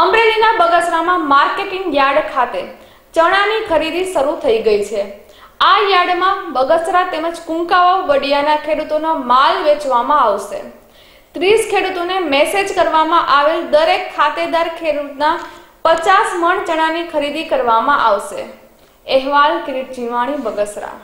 અમરેલીના બગસરામાં marketing yard ખાતે ચણાની ખરીદી શરૂ થઈ ગઈ છે. આ યાર્ડમાં બગસરા તેમજ કુંકાવા વડિયાના ખેડૂતોનો માલ વેચવામાં આવશે. ત્રીસ ખેડૂતોને મેસેજ કરવામાં આવેલ દરેક ખાતેદાર ખેડૂતના પચાસ મણ ચણાની ખરીદી કરવામાં આવશે. અહેવાલ કિરીટ જીવાણી બગસરા.